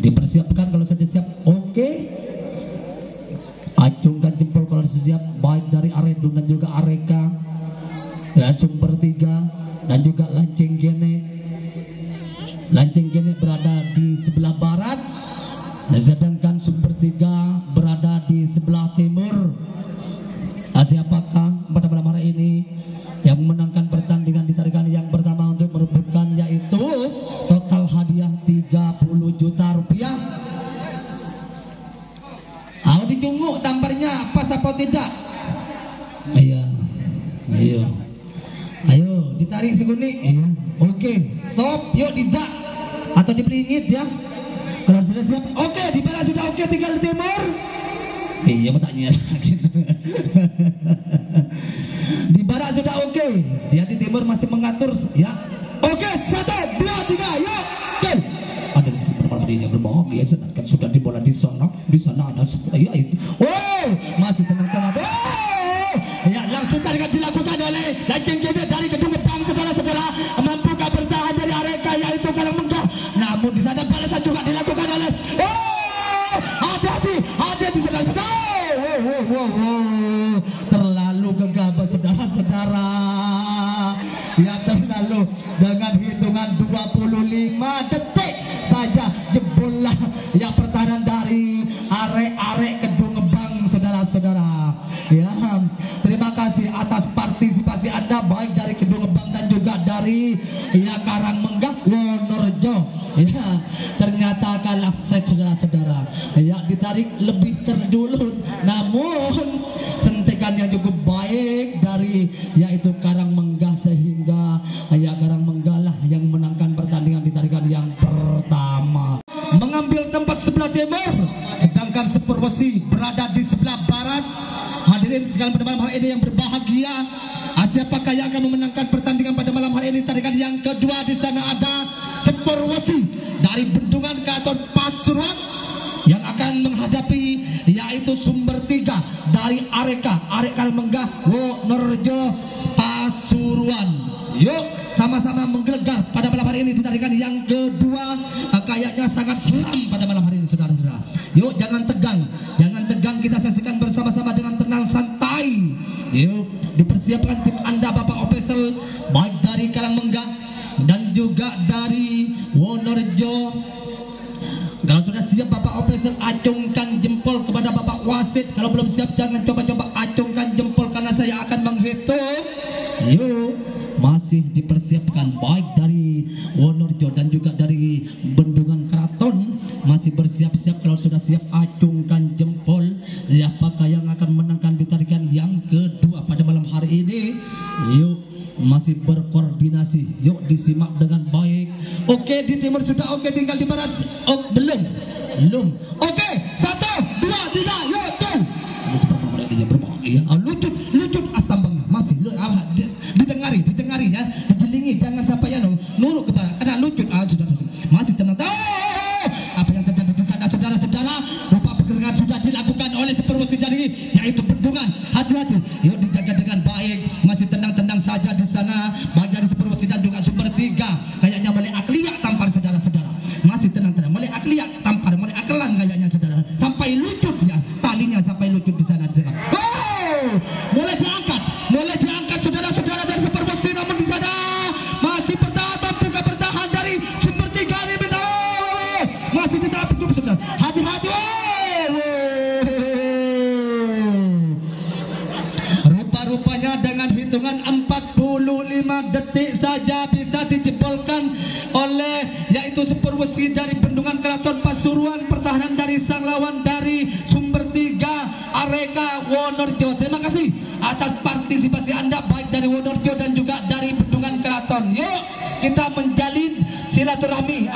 Dipersiapkan kalau sudah siap, oke. Acungkan jempol kalau sudah siap, baik dari Aredun dan juga Areka. Ya, sumber tiga dan juga Lancing Gene. Lancing Gene berada di sebelah barat, sedangkan sumber tiga berada di sebelah timur. Dicunguk tamparnya pas apa tidak? Iya. Ayo. Ayo ditarik segunik. Iya. Oke, stop. Yuk tidak atau dipelingit ya. Kalau sudah siap, oke di barat sudah oke tinggal di timur. Iya, mau tanya lagi. di barat sudah oke, dia di timur masih mengatur ya. Oke, satu, dua, tiga, yuk. Oke. Ada di sekitar dia berbahagia sedangkan sudah di bola di sana, di sana ada ya itu. Oh, masih tenang-tenang. Oh, ya langsung tadi dilakukan oleh Lajeng Gede dari gedung Bang saudara-saudara mampukah bertahan dari Areka yaitu Karang Menggah. Namun di sana balasan juga dilakukan oleh Oh, hati-hati, hati-hati saudara-saudara. Oh, oh, oh, oh. Terlalu gegabah saudara-saudara. Ya terlalu dengan Ya, terima kasih atas partisipasi Anda baik dari gedung Bang dan juga dari ya Karangmenggah Wonorejo. Ya, ternyata kalah set saudara-saudara. Ya, ditarik lebih terdulur namun sentikan yang cukup baik dari yaitu Karangmenggah sehingga ya Karangmenggah lah yang menangkan pertandingan di tarikan yang pertama mengambil tempat sebelah timur sedangkan Sepurwesi berada di sebelah barat hadirin sekalian pada malam hari ini yang berbahagia. Ah, siapakah yang akan memenangkan pertandingan pada malam hari ini? Tarikan yang kedua di sana ada Sepurwesi dari Bendungan Katon Pasuruan yang akan menghadapi yaitu sumber tiga dari Areka. Arek Menggah Wonorejo Pasuruan. Yuk sama-sama menggelegar pada malam hari ini. Di tarikan yang kedua. Eh, kayaknya sangat seram pada malam hari ini saudara-saudara. Yuk jangan tegang. Jangan dari Karangmenggah dan juga dari Wonorejo kalau sudah siap Bapak Opesel acungkan jempol kepada Bapak Wasit. Kalau belum siap jangan coba-coba acungkan jempol karena saya akan menghitung. Yuk, masih dipersiapkan baik dari Wonorejo dan juga dari Bendungan Keraton masih bersiap-siap kalau sudah siap acungkan jempol. Siapakah yang akan menangkan di timur sudah oke tinggal di barat. Oh belum, belum. Oke satu dua tiga berbahagia. Ah, lucut, lucut astambangnya masih lu, ah, di- ditengari, ditengari ya, dijelingi jangan sampai ya nurut ke barat. Karena lucut ah sudah masih tenang. Oh, apa yang terjadi di sana saudara-saudara? Rupa pergerakan sudah dilakukan oleh seperwasi dari yaitu bendungan. Hati-hati, yuk dijaga dengan baik. Masih tenang-tenang saja di sana. Seperwasi dan juga sumber tiga. Kayaknya mulai akliak tampar saudara-saudara. Masih tenang-tenang. Mulai akliak tampar, mulai akelan saudara. Sampai lucut ya, talinya sampai lucut di sana. di sana. Mulai diangkat, mulai diangkat saudara-saudara dari seperwasi namun di sana masih bertahan, mampu bertahan dari sumber tiga ini. Oh, masih di sana betul saudara. Hati-hati. Rupa-rupanya dengan hitungan 45 detik saja bisa dijebolkan oleh yaitu Sepurwesi dari Bendungan Keraton Pasuruan pertahanan dari sang lawan dari sumber tiga Areka Wonorejo. Terima kasih atas partisipasi Anda baik dari Wonorejo dan juga dari Bendungan Keraton. Yuk kita menjalin silaturahmi.